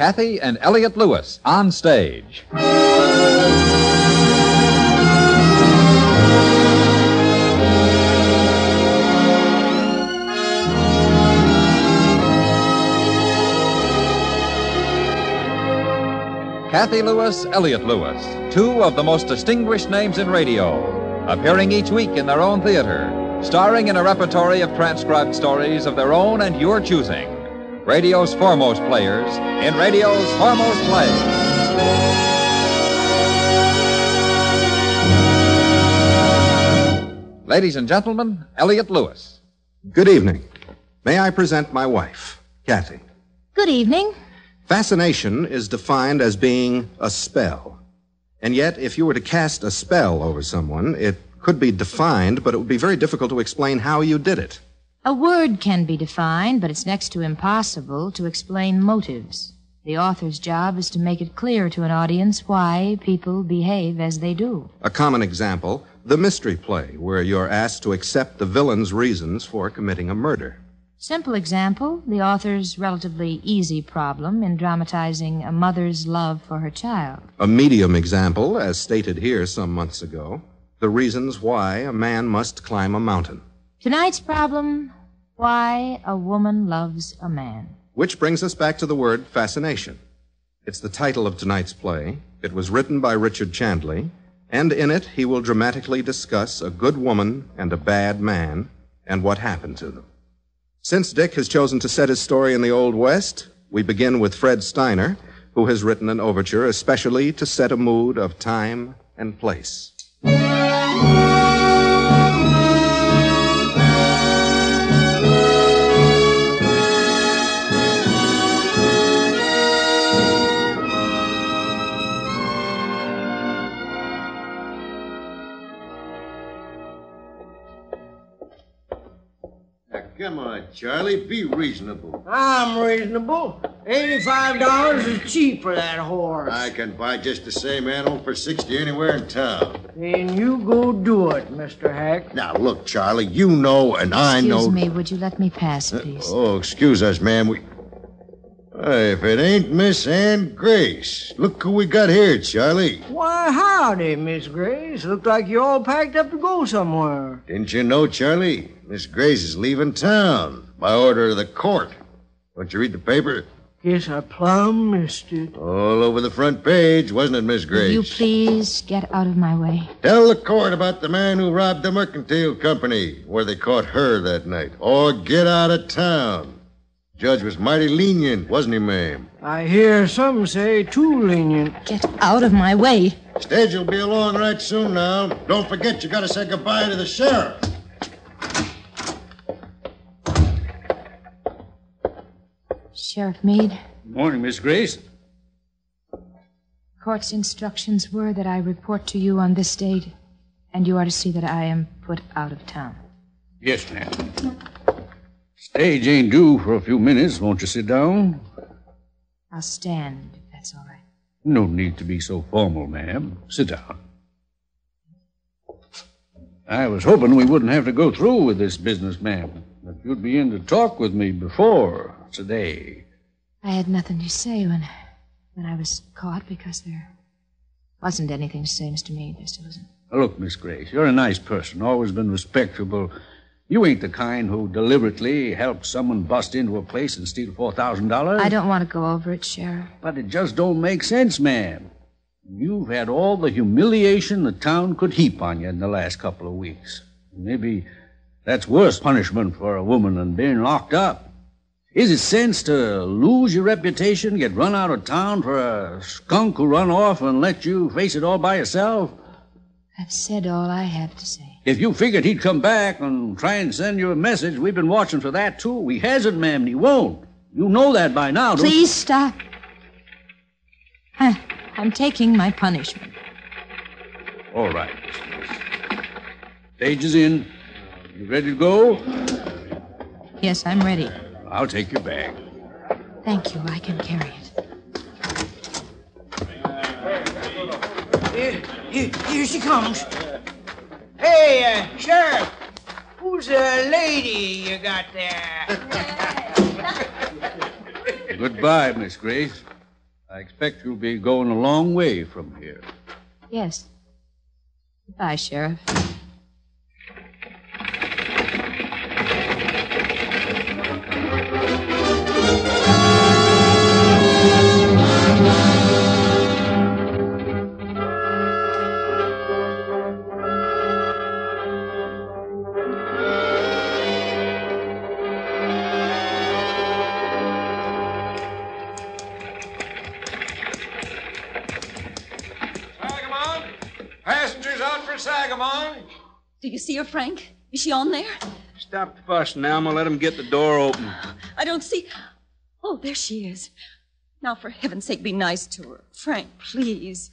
Cathy and Elliott Lewis on stage. Cathy Lewis, Elliott Lewis, two of the most distinguished names in radio, appearing each week in their own theater, starring in a repertory of transcribed stories of their own and your choosing. Radio's foremost players in radio's foremost play. Ladies and gentlemen, Elliott Lewis. Good evening. May I present my wife, Cathy? Good evening. Fascination is defined as being a spell. And yet, if you were to cast a spell over someone, it could be defined, but it would be very difficult to explain how you did it. A word can be defined, but it's next to impossible to explain motives. The author's job is to make it clear to an audience why people behave as they do. A common example, the mystery play, where you're asked to accept the villain's reasons for committing a murder. Simple example, the author's relatively easy problem in dramatizing a mother's love for her child. A medium example, as stated here some months ago, the reasons why a man must climb a mountain. Tonight's problem, why a woman loves a man. Which brings us back to the word fascination. It's the title of tonight's play. It was written by Richard Chandley, and in it he will dramatically discuss a good woman and a bad man and what happened to them. Since Dick has chosen to set his story in the Old West, we begin with Fred Steiner, who has written an overture especially to set a mood of time and place. Charlie. Be reasonable. I'm reasonable. Eighty-five dollars is cheap for that horse. I can buy just the same animal for 60 anywhere in town. Then you go do it, Mr. Hack. Now, look, Charlie, you know and I Excuse know. Excuse me, would you let me pass, uh, please? Oh, excuse us, ma'am. We. Hey, if it ain't Miss Ann Grace. Look who we got here, Charlie. Why, howdy, Miss Grace. Look like you all packed up to go somewhere. Didn't you know, Charlie? Miss Grace is leaving town by order of the court. Don't you read the paper? Guess I plumb missed it. All over the front page, wasn't it, Miss Grace? Will Grace? you please get out of my way? Tell the court about the man who robbed the mercantile company where they caught her that night. Or get out of town. Judge was mighty lenient, wasn't he, ma'am? I hear some say too lenient. Get out of my way. Stage will be along right soon now. Don't forget you gotta say goodbye to the sheriff. Sheriff Meade, Morning, Miss Grace. court's instructions were that I report to you on this date, and you are to see that I am put out of town. Yes, ma'am. Stage ain't due for a few minutes. Won't you sit down? I'll stand, if that's all right. No need to be so formal, ma'am. Sit down. I was hoping we wouldn't have to go through with this business, ma'am. That you'd be in to talk with me before today. I had nothing to say when, when I was caught because there wasn't anything to say, Mr. Meade. There still isn't. Look, Miss Grace, you're a nice person, always been respectable. You ain't the kind who deliberately helps someone bust into a place and steal $4,000. I don't want to go over it, Sheriff. But it just don't make sense, ma'am. You've had all the humiliation the town could heap on you in the last couple of weeks. Maybe that's worse punishment for a woman than being locked up. Is it sense to lose your reputation, get run out of town for a skunk who run off and let you face it all by yourself? I've said all I have to say. If you figured he'd come back and try and send you a message, we've been watching for that too. He hasn't, ma'am, and he won't. You know that by now, don't you? Please stop. Huh, I'm taking my punishment. All right. Stage is in. You ready to go? Yes, I'm ready. I'll take your bag. Thank you. I can carry it. Here, here, here she comes. Hey, uh, Sheriff. Who's the lady you got there? Goodbye, Miss Grace. I expect you'll be going a long way from here. Yes. Goodbye, Sheriff. Do you see her, Frank? Is she on there? Stop the fussing, Alma. Let him get the door open. I don't see. Oh, there she is. Now, for heaven's sake, be nice to her. Frank, please.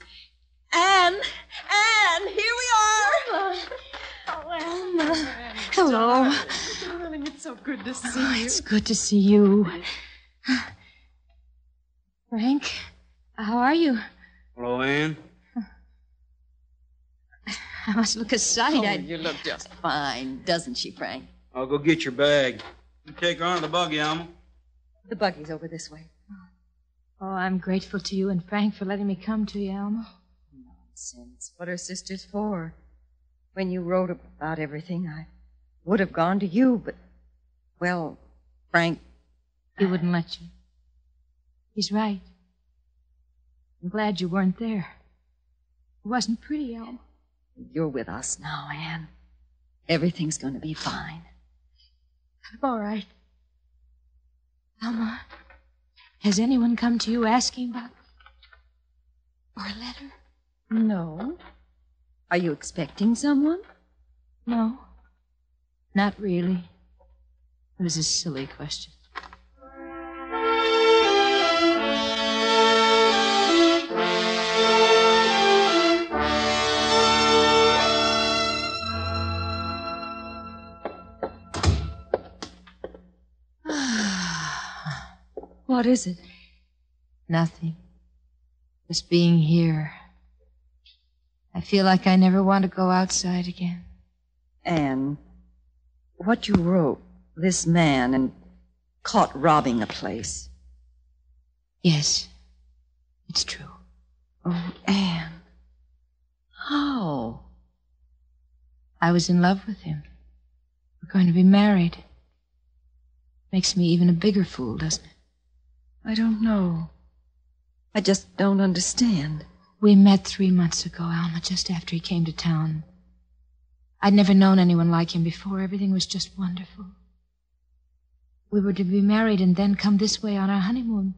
Anne! Anne! Here we are! Oh, Alma. Hello. Darling, it's so good to see Oh, you. it's good to see you. Frank, how are you? Hello, Ann. I must look a sight. Oh, you look just fine, doesn't she, Frank? I'll go get your bag. You take her on the buggy, Alma. The buggy's over this way. Oh, I'm grateful to you and Frank for letting me come to you, Alma. Nonsense. What are sisters for? When you wrote about everything, I would have gone to you, but, well, Frank, He wouldn't let you. He's right. I'm glad you weren't there. It wasn't pretty, Alma. You're with us now, Anne. Everything's going to be fine. I'm all right. Alma, has anyone come to you asking about or a letter? No. Are you expecting someone? No, not really. It was a silly question. What is it? Nothing. Just being here. I feel like I never want to go outside again. Anne, what you wrote, this man, and caught robbing a place. Yes, it's true. Oh, Anne. How? I was in love with him. We're going to be married. Makes me even a bigger fool, doesn't it? I don't know. I just don't understand. We met three months ago, Alma, just after he came to town. I'd never known anyone like him before. Everything was just wonderful. We were to be married and then come this way on our honeymoon.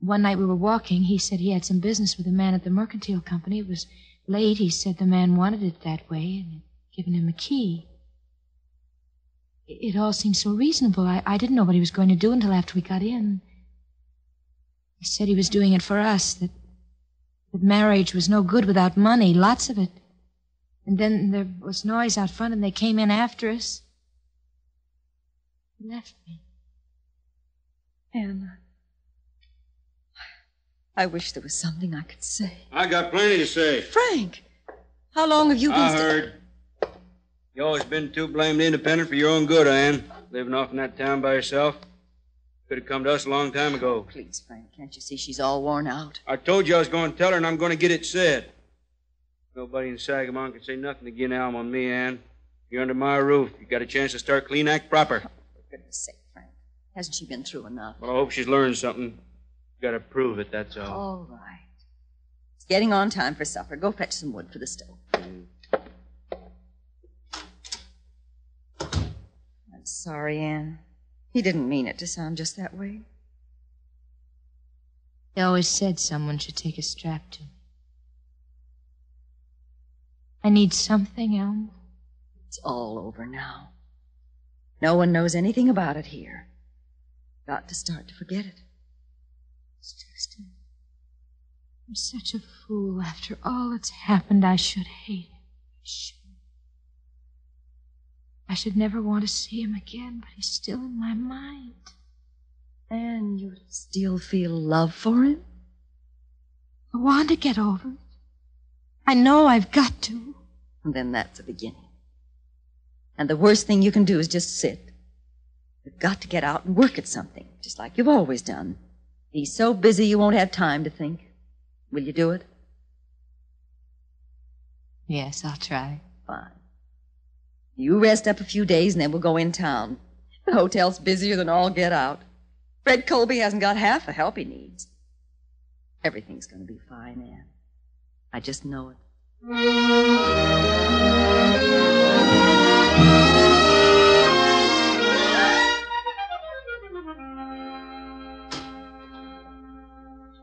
One night we were walking. He said he had some business with a man at the mercantile company. It was late. He said the man wanted it that way and had given him a key. It all seemed so reasonable. I, I didn't know what he was going to do until after we got in. He said he was doing it for us, that, that marriage was no good without money, lots of it. And then there was noise out front and they came in after us. He left me. Anna. I wish there was something I could say. I got plenty to say. Frank, how long have you been? I heard. You always been too blamed independent for your own good, Ann. Living off in that town by yourself. Could have come to us a long time ago. Please, Frank, can't you see she's all worn out? I told you I was going to tell her, and I'm going to get it said. Nobody in Sagamon can say nothing again Alma on me, Ann. You're under my roof. You got a chance to start clean act proper. Oh, for goodness sake, Frank. Hasn't she been through enough? Well, I hope she's learned something. Got to prove it, that's all. All right. It's getting on time for supper. Go fetch some wood for the stove. I'm sorry, Anne. He didn't mean it to sound just that way. He always said someone should take a strap to. I need something, Elm. It's all over now. No one knows anything about it here. Got to start to forget it. Susan, I'm such a fool. After all that's happened, I should hate him. I should. I should never want to see him again, but he's still in my mind. And you still feel love for him? I want to get over it. I know I've got to. And then that's a beginning. And the worst thing you can do is just sit. You've got to get out and work at something, just like you've always done. He's so busy you won't have time to think. Will you do it? Yes, I'll try. Fine. You rest up a few days and then we'll go in town. The hotel's busier than all get out. Fred Colby hasn't got half the help he needs. Everything's going to be fine, Anne. I just know it.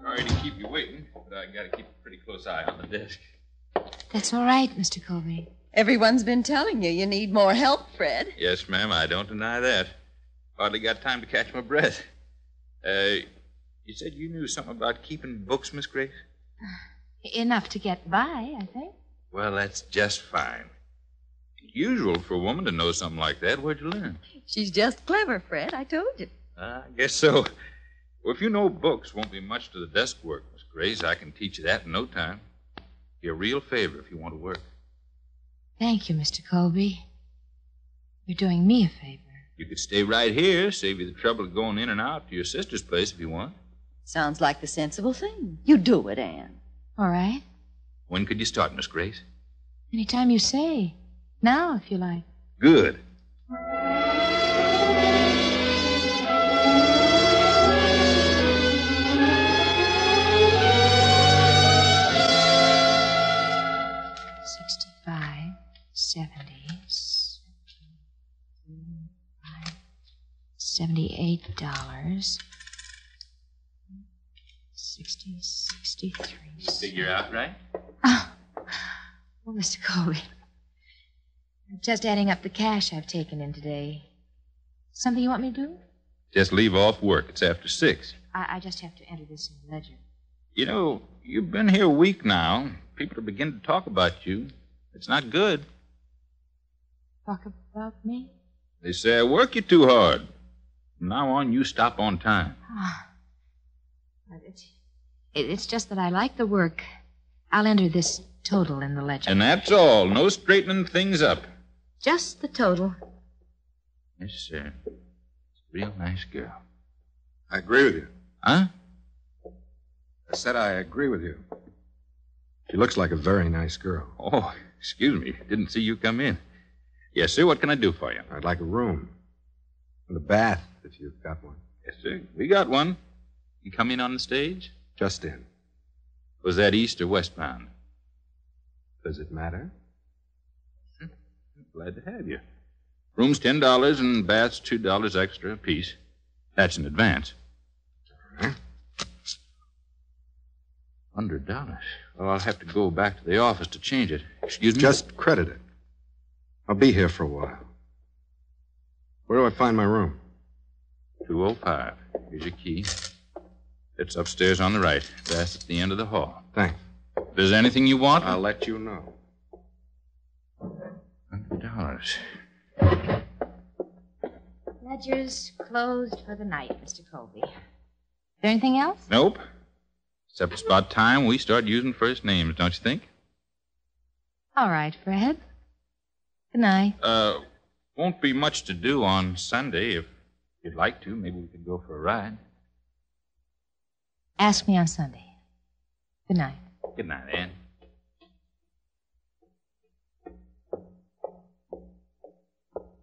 Sorry to keep you waiting, but I gotta keep a pretty close eye on the desk. That's all right, Mr. Colby. Everyone's been telling you you need more help, Fred. Yes, ma'am, I don't deny that. Hardly got time to catch my breath. Uh, you said you knew something about keeping books, Miss Grace? Enough to get by, I think. Well, that's just fine. Usual for a woman to know something like that. Where'd you learn? She's just clever, Fred. I told you. I guess so. Well, if you know books, won't be much to the desk work, Miss Grace. I can teach you that in no time. Be a real favor if you want to work. Thank you, Mr. Colby. You're doing me a favor. You could stay right here, save you the trouble of going in and out to your sister's place if you want. Sounds like the sensible thing. You do it, Anne. All right. When could you start, Miss Grace? Anytime you say. Now, if you like. Good. $78. 60, 63. Figure out, right? Oh, well, Mr. Colby, I'm just adding up the cash I've taken in today. Something you want me to do? Just leave off work. It's after six. I, I just have to enter this in the ledger. You know, you've been here a week now. People are beginning to talk about you. It's not good. Talk about me? They say I work you too hard. From now on, you stop on time. Ah. It's, it's just that I like the work. I'll enter this total in the ledger. And that's all. No straightening things up. Just the total. Yes, sir. It's a real nice girl. I agree with you. Huh? I said I agree with you. She looks like a very nice girl. Oh, excuse me. Didn't see you come in. Yes, sir. What can I do for you? I'd like a room. And a bath, if you've got one. Yes, sir. We got one. You come in on the stage? Just in. Was that east or westbound? Does it matter? Glad to have you. Room's ten dollars and bath's two dollars extra apiece. That's in advance. Uh-huh. Hundred dollars. Well, I'll have to go back to the office to change it. Excuse me. Just credit it. I'll be here for a while. Where do I find my room? Two oh five. Here's your key. It's upstairs on the right. That's at the end of the hall. Thanks. If there's anything you want, I'll let you know. hundred dollars. Ledger's closed for the night, Mr. Colby. Is there anything else? Nope. Except it's about time we start using first names, don't you think? All right, Fred. Good night. Uh, won't be much to do on Sunday. If you'd like to, maybe we could go for a ride. Ask me on Sunday. Good night. Good night, Ann.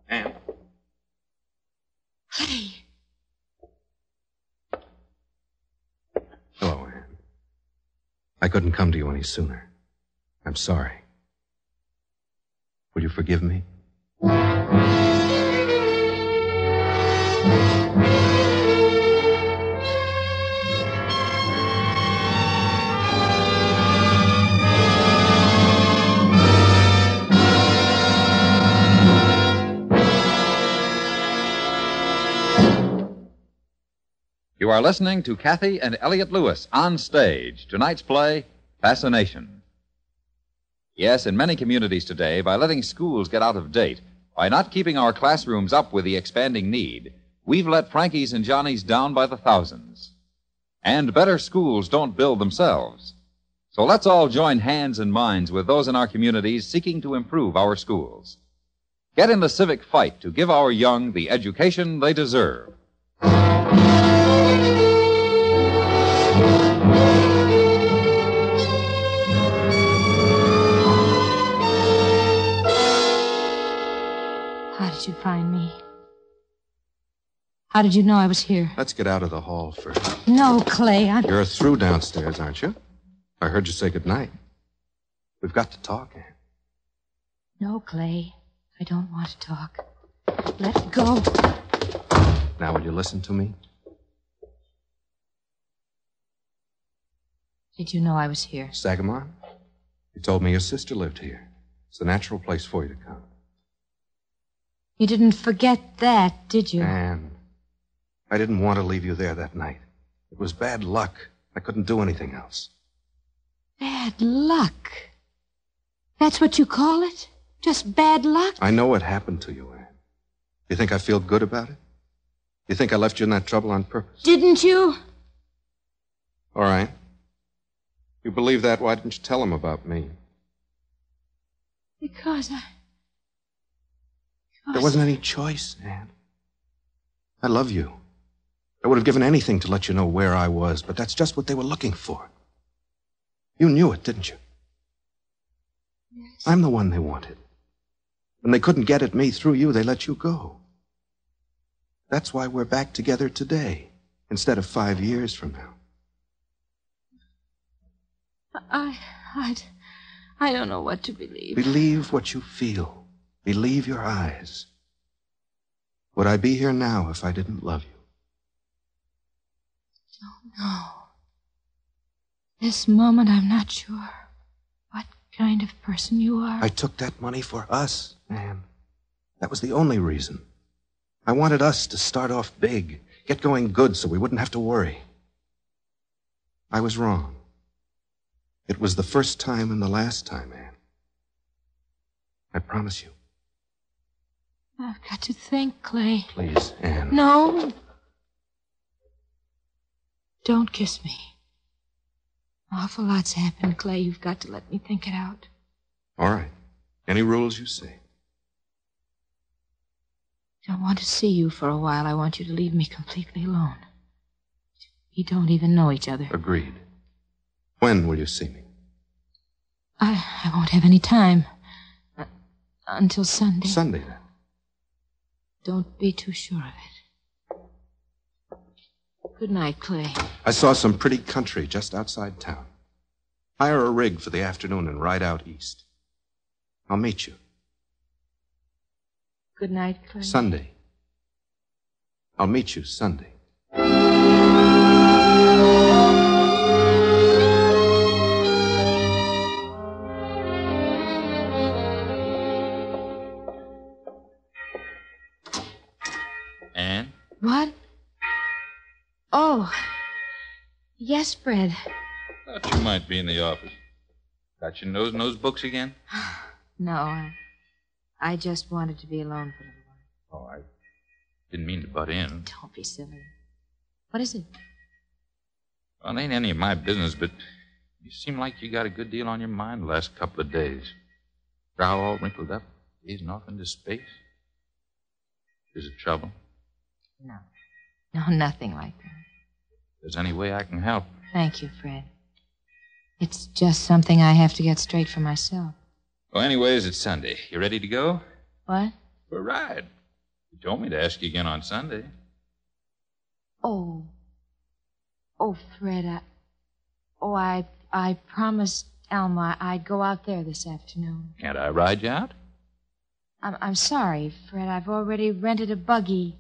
Anne? Hey. Hello, Anne. I couldn't come to you any sooner. I'm sorry. Will you forgive me? Are listening to Cathy and Elliott Lewis on stage. Tonight's play, Fascination. Yes, in many communities today, by letting schools get out of date, by not keeping our classrooms up with the expanding need, we've let Frankies and Johnnies down by the thousands. And better schools don't build themselves. So let's all join hands and minds with those in our communities seeking to improve our schools. Get in the civic fight to give our young the education they deserve. Did you find me? How did you know I was here? Let's get out of the hall first. No, Clay. I'm. You're through downstairs, aren't you? I heard you say goodnight. We've got to talk, Anne. No, Clay. I don't want to talk. Let go. Now, will you listen to me? Did you know I was here? Sagamore, you told me your sister lived here. It's the natural place for you to come. You didn't forget that, did you? Anne, I didn't want to leave you there that night. It was bad luck. I couldn't do anything else. Bad luck. That's what you call it? Just bad luck? I know what happened to you, Anne. You think I feel good about it? You think I left you in that trouble on purpose? Didn't you? All right. You believe that? Why didn't you tell him about me? Because I. There wasn't any choice, Anne. I love you. I would have given anything to let you know where I was, but that's just what they were looking for. You knew it, didn't you? Yes. I'm the one they wanted. When they couldn't get at me through you, they let you go. That's why we're back together today, instead of five years from now. I. I. I don't know what to believe. Believe what you feel. Believe your eyes. Would I be here now if I didn't love you? don't know. This moment, I'm not sure what kind of person you are. I took that money for us, Anne. That was the only reason. I wanted us to start off big, get going good so we wouldn't have to worry. I was wrong. It was the first time and the last time, Anne. I promise you. I've got to think, Clay. Please, Anne. No. Don't kiss me. Awful lot's happened, Clay. You've got to let me think it out. All right. Any rules you say. I Don't want to see you for a while. I want you to leave me completely alone. We don't even know each other. Agreed. When will you see me? I, I won't have any time. Uh, until Sunday. Sunday, then. Don't be too sure of it. Good night, Clay. I saw some pretty country just outside town. Hire a rig for the afternoon and ride out east. I'll meet you. Good night, Clay. Sunday. I'll meet you Sunday. Oh. Yes, Fred. Thought you might be in the office. Got your nose in those books again? No, I, I just wanted to be alone for a little while. Oh, I didn't mean to butt in. Don't be silly. What is it? Well, it ain't any of my business, but you seem like you got a good deal on your mind the last couple of days. Brow all wrinkled up, gazing off into space. Is it trouble? No. No, nothing like that. There's any way I can help. Thank you, Fred. It's just something I have to get straight for myself. Well, anyways, it's Sunday. You ready to go? What? For a ride. You told me to ask you again on Sunday. Oh. Oh, Fred, I. Oh, I. I promised Alma I'd go out there this afternoon. Can't I ride you out? I'm, I'm sorry, Fred. I've already rented a buggy.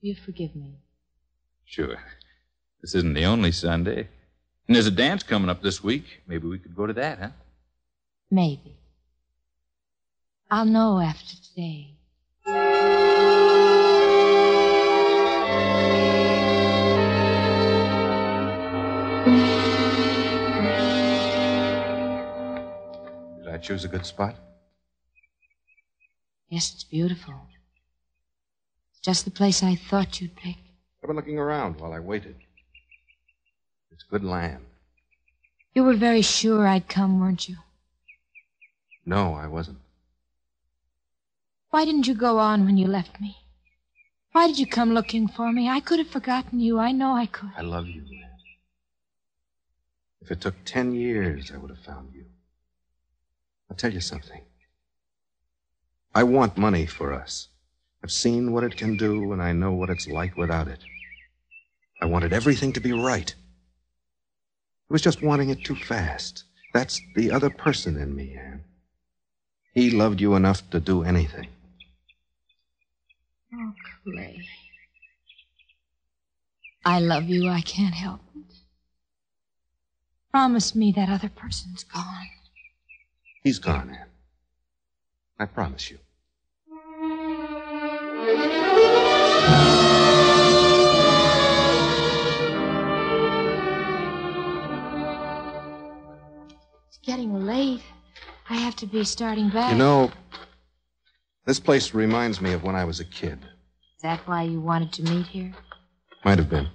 You forgive me. Sure. This isn't the only Sunday. And there's a dance coming up this week. Maybe we could go to that, huh? Maybe. I'll know after today. Did I choose a good spot? Yes, it's beautiful. It's just the place I thought you'd pick. I've been looking around while I waited. It's good land. You were very sure I'd come, weren't you? No, I wasn't. Why didn't you go on when you left me? Why did you come looking for me? I could have forgotten you. I know I could. I love you, Anne. If it took ten years, I would have found you. I'll tell you something. I want money for us. I've seen what it can do, and I know what it's like without it. I wanted everything to be right. I was just wanting it too fast. That's the other person in me, Anne. He loved you enough to do anything. Oh, Clay. I love you. I can't help it. Promise me that other person's gone. He's gone, Anne. I promise you. It's getting late. I have to be starting back. You know, this place reminds me of when I was a kid. Is that why you wanted to meet here? Might have been.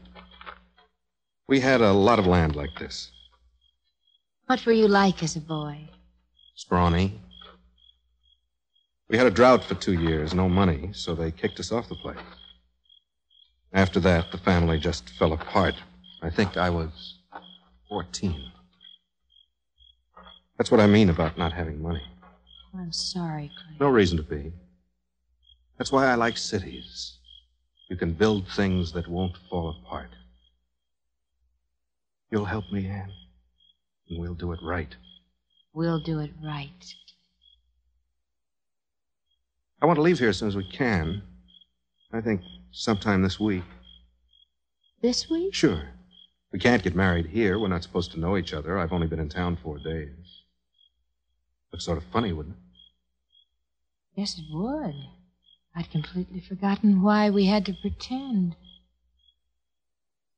We had a lot of land like this. What were you like as a boy? Scrawny. We had a drought for two years, no money, so they kicked us off the place. After that, the family just fell apart. I think I was 14. That's what I mean about not having money. I'm sorry, Clay. No reason to be. That's why I like cities. You can build things that won't fall apart. You'll help me, Anne, and we'll do it right. We'll do it right. I want to leave here as soon as we can. I think sometime this week. This week? Sure. We can't get married here. We're not supposed to know each other. I've only been in town four days. Looks sort of funny, wouldn't it? Yes, it would. I'd completely forgotten why we had to pretend.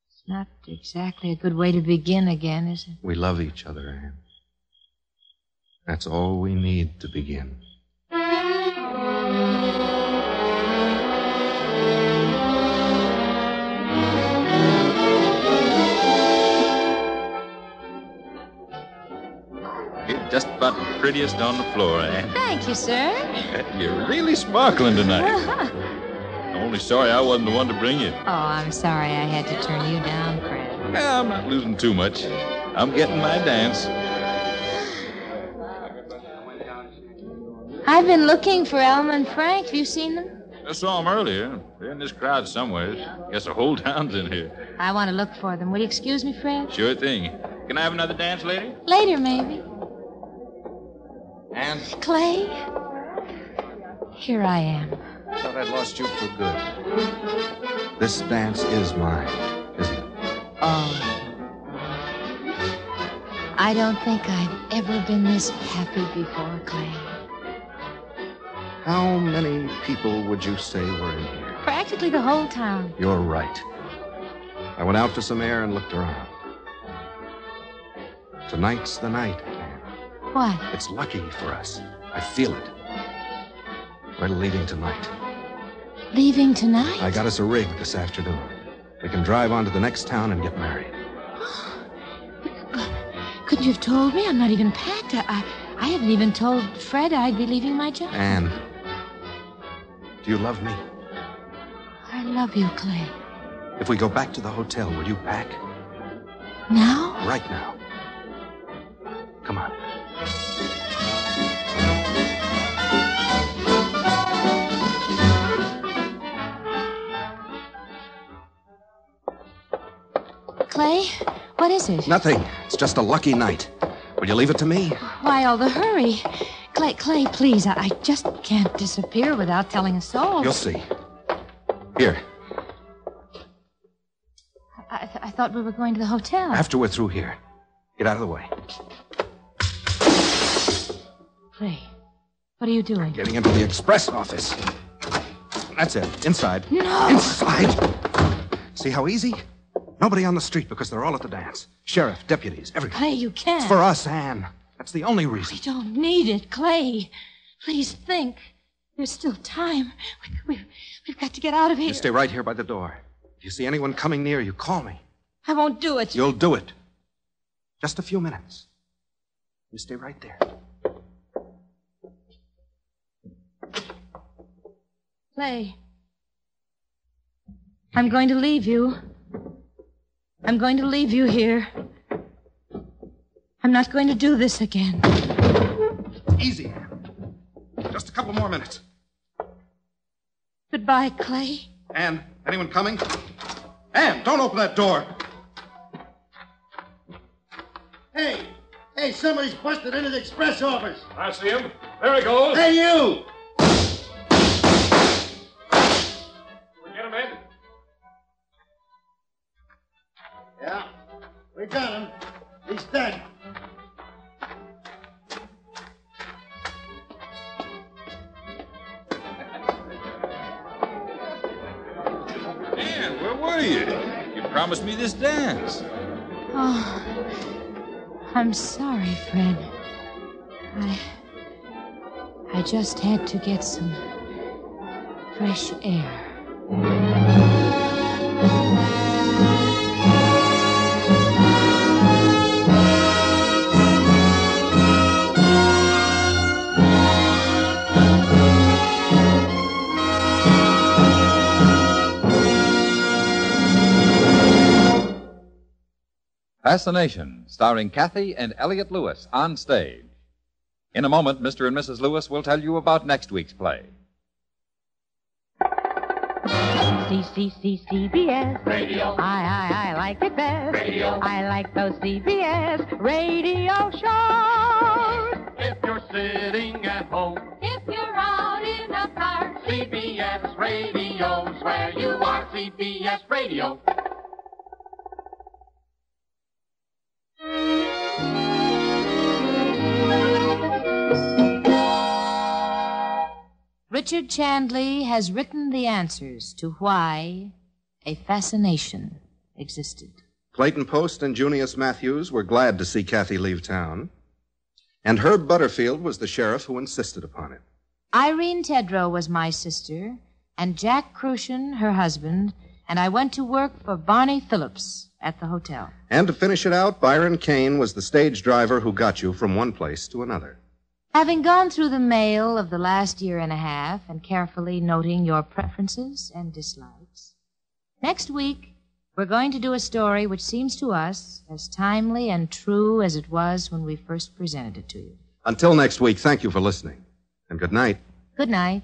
It's not exactly a good way to begin again, is it? We love each other, Anne. That's all we need to begin. You're just about the prettiest on the floor, Anne. Thank you, sir. You're really sparkling tonight. Uh-huh. Only sorry I wasn't the one to bring you. Oh, I'm sorry I had to turn you down, Fred. Well, I'm not losing too much. I'm getting my dance. I've been looking for Elma and Frank. Have you seen them? I saw them earlier. They're in this crowd somewhere. Guess the whole town's in here. I want to look for them. Will you excuse me, Fred? Sure thing. Can I have another dance later? Later, maybe. Anne, Clay? Here I am. I thought I'd lost you for good. This dance is mine, isn't it? Oh. I don't think I've ever been this happy before, Clay. How many people would you say were in here? Practically the whole town. You're right. I went out for some air and looked around. Tonight's the night, Anne. What? It's lucky for us. I feel it. We're leaving tonight. Leaving tonight? I got us a rig this afternoon. We can drive on to the next town and get married. Couldn't you have told me? I'm not even packed. I, I, I haven't even told Fred I'd be leaving my job. Anne, do you love me? I love you, Clay. If we go back to the hotel, will you pack? Now? Right now. Come on. Clay, what is it? Nothing. It's just a lucky night. Will you leave it to me? Why all the hurry? Clay, Clay, please, I, I just can't disappear without telling a soul. You'll see. Here, I, I thought we were going to the hotel. after we're through here. Get out of the way. Clay, what are you doing? Getting into the express office. That's it. Inside. No. Inside. See how easy? Nobody on the street because they're all at the dance. Sheriff, deputies, everything. Clay, you can't. It's for us, Anne. That's the only reason. We don't need it, Clay. Please think. There's still time. We, we, we've got to get out of here. You stay right here by the door. If you see anyone coming near you, call me. I won't do it. You'll do it. Just a few minutes. You stay right there. Clay. I'm going to leave you. I'm going to leave you here. I'm not going to do this again. Easy, Anne. Just a couple more minutes. Goodbye, Clay. Anne, anyone coming? Anne, don't open that door. Hey, hey, somebody's busted into the express office. I see him. There he goes. Hey, you! We get him in. Yeah, we got him. He's dead. Promised me this dance. Oh, I'm sorry, Fred. I. I just had to get some fresh air. Fascination, starring Cathy and Elliott Lewis on stage. In a moment, Mr. and Mrs. Lewis will tell you about next week's play. CCCCBS. Radio. I, I, I like it best. Radio. I like those CBS radio shows. If you're sitting at home, If you're out in a car, CBS Radio's where you are. CBS Radio. Richard Chandley has written the answers to why a fascination existed. Clayton Post and Junius Matthews were glad to see Cathy leave town. And Herb Butterfield was the sheriff who insisted upon it. Irene Tedrow was my sister, and Jack Kruschen her husband, and I went to work for Barney Phillips at the hotel. And to finish it out, Byron Kane was the stage driver who got you from one place to another. Having gone through the mail of the last year and a half and carefully noting your preferences and dislikes, next week we're going to do a story which seems to us as timely and true as it was when we first presented it to you. Until next week, thank you for listening. And good night. Good night.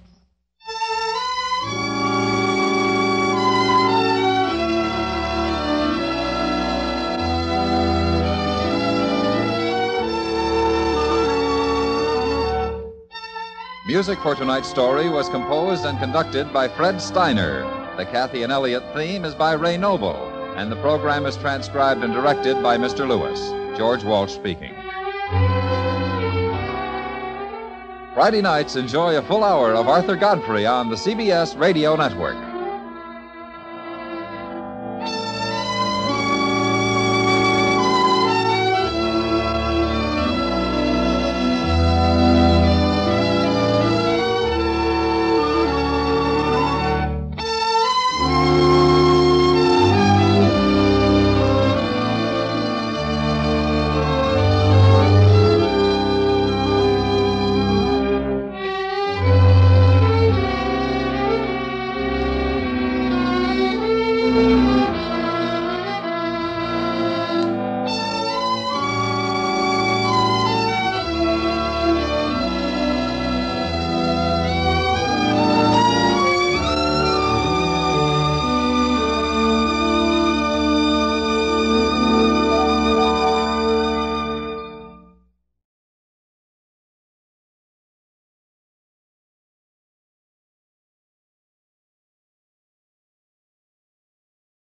Music for tonight's story was composed and conducted by Fred Steiner. The Cathy and Elliott theme is by Ray Noble, and the program is transcribed and directed by Mr. Lewis. George Walsh speaking. Friday nights, enjoy a full hour of Arthur Godfrey on the CBS Radio Network.